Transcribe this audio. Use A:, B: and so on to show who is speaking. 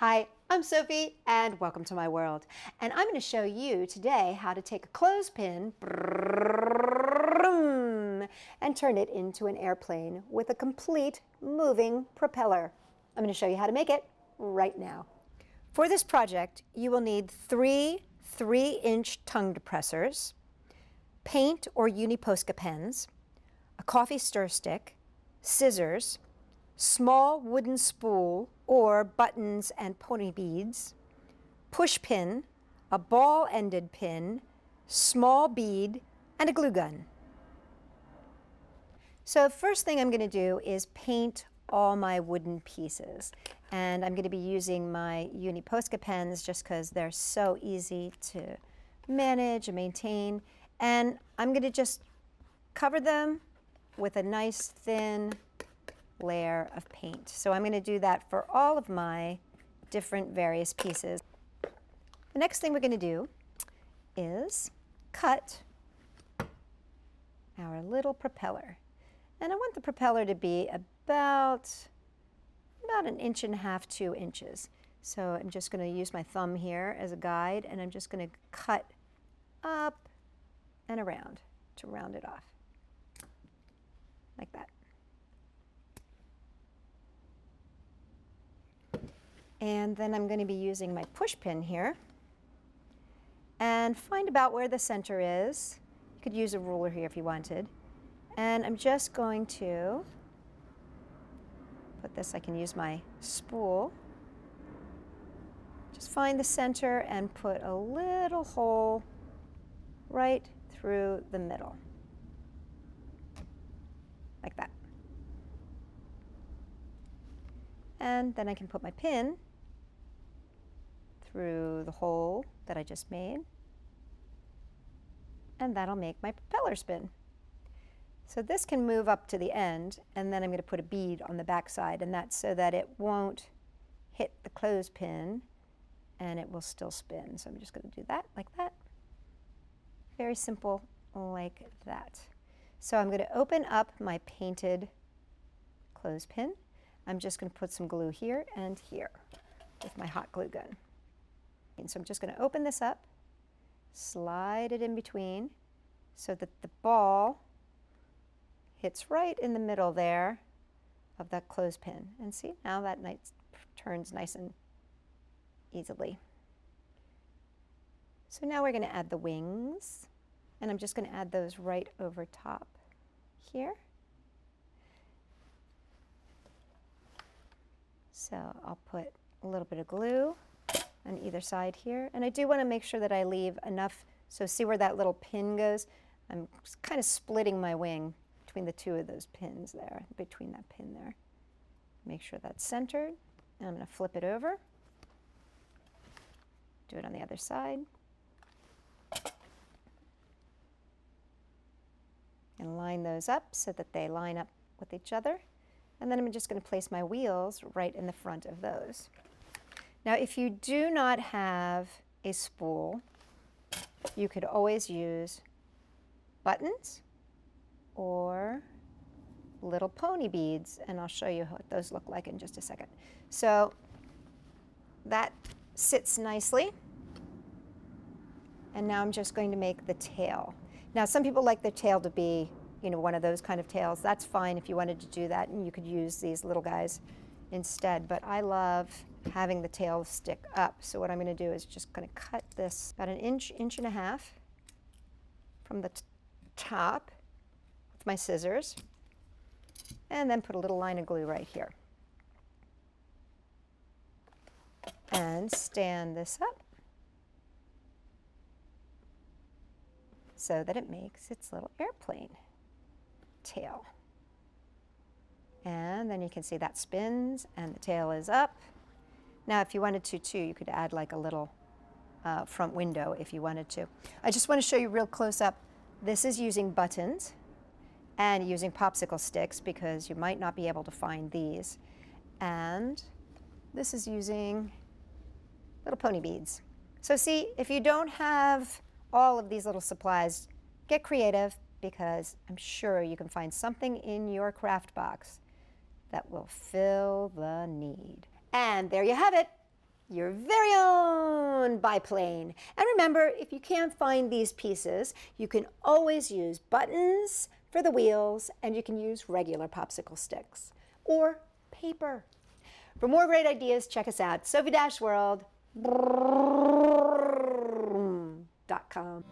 A: Hi, I'm Sophie and welcome to my world. And I'm going to show you today how to take a clothespin and turn it into an airplane with a complete moving propeller. I'm going to show you how to make it right now. For this project, you will need three 3-inch tongue depressors, paint or Uni-Posca pens, a coffee stir stick, scissors, small wooden spool or buttons and pony beads, push pin, a ball-ended pin, small bead, and a glue gun. So first thing I'm going to do is paint all my wooden pieces. And I'm going to be using my Uni-Posca pens just because they're so easy to manage and maintain. And I'm going to just cover them with a nice thin layer of paint. So I'm going to do that for all of my different various pieces. The next thing we're going to do is cut our little propeller. And I want the propeller to be about, about an inch and a half, two inches. So I'm just going to use my thumb here as a guide, and I'm just going to cut up and around to round it off, like that. And then I'm going to be using my push pin here and find about where the center is. You could use a ruler here if you wanted. And I'm just going to put this, I can use my spool. Just find the center and put a little hole right through the middle, like that. And then I can put my pin through the hole that I just made. And that'll make my propeller spin. So this can move up to the end, and then I'm going to put a bead on the back side, and that's so that it won't hit the clothespin, and it will still spin. So I'm just going to do that like that. Very simple like that. So I'm going to open up my painted clothespin. I'm just going to put some glue here and here with my hot glue gun. So I'm just going to open this up, slide it in between so that the ball hits right in the middle there of that clothespin. And see, now that turns nice and easily. So now we're going to add the wings, and I'm just going to add those right over top here. So I'll put a little bit of glue on either side here. And I do want to make sure that I leave enough, so see where that little pin goes? I'm kind of splitting my wing between the two of those pins there, between that pin there. Make sure that's centered. And I'm going to flip it over. Do it on the other side. And line those up so that they line up with each other. And then I'm just going to place my wheels right in the front of those. Now, if you do not have a spool, you could always use buttons or little pony beads, and I'll show you what those look like in just a second. So that sits nicely. And now I'm just going to make the tail. Now, some people like the tail to be, you know, one of those kind of tails. That's fine if you wanted to do that, and you could use these little guys instead. But I love having the tail stick up. So what I'm going to do is just going to cut this about an inch, inch and a half from the top with my scissors and then put a little line of glue right here. And stand this up so that it makes its little airplane tail. And then you can see that spins and the tail is up. Now if you wanted to too, you could add like a little uh, front window if you wanted to. I just want to show you real close up. This is using buttons and using popsicle sticks because you might not be able to find these. And this is using little pony beads. So see, if you don't have all of these little supplies, get creative because I'm sure you can find something in your craft box that will fill the need. And there you have it. your very own biplane. And remember, if you can't find these pieces, you can always use buttons for the wheels and you can use regular popsicle sticks or paper. For more great ideas, check us out, sophie-world.com.